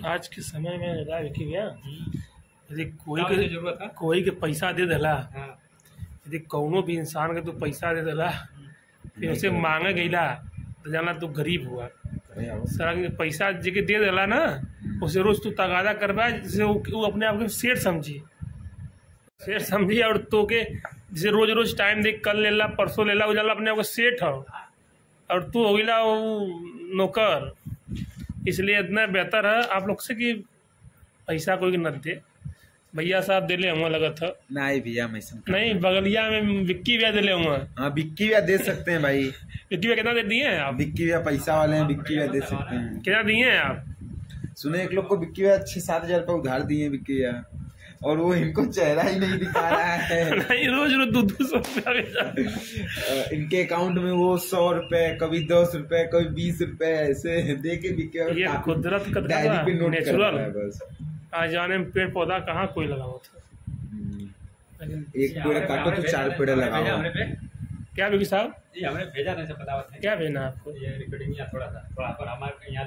आज के समय में विकी भैया यदि कोई के ज़रूरत है? कोई के पैसा दे देला हाँ। यदि कौनो भी इंसान के तू पैसा दे देला फिर उसे मांगे गईला तो जाना तू गरीब हुआ। सारा के पैसा जेके दे देला ना उसे रोज तू तगादा करवा जिससे वो, वो अपने आप के सेठ समझी। सेठ समझी और तो के जैसे रोज रोज टाइम देख कल लेला परसों लेला वो जाला अपने आप को सेठ हो। और तू हो गईला वो नौकर। इसलिए इतना बेहतर है। आप लोग से कि पैसा कोई न दे। भैया साहब दिले हुआ लगा था। नहीं भैया मैं नहीं बगलिया में विक्की भैया दिले हुआ हाँ। बिक्की भैया दे सकते हैं भाई। विक्की भैया कितना दे दिए हैं आप? विक्की भैया पैसा वाले हैं विक्की भैया दे सकते हैं। कितना दिए हैं आप? सुने एक लोग को विक्की भैया छह सात हज़ार रुपये उधार दिए हैं बिक्की भैया। और वो इनको चेहरा ही नहीं दिखा रहा है। नहीं रोज रोज दो दो सौ रुपया इनके अकाउंट में वो सौ रुपए कभी दस रुपए कभी बीस रुपए ऐसे दे के ये कुदरत का डायरी पे नोट नेचुरल। बस। आज जाने में पेड़ पौधा कहाँ कोई लगा हुआ था? हम्म। एक पेड़ काटो तो चार पेड़ लगाओ हमने पे क्या विकी साहब? जी हमने भेजा नहीं से बतावत है। क्या भेजना आपको? ये रिकॉर्डिंग थोड़ा सा थोड़ा पर हमारे यहाँ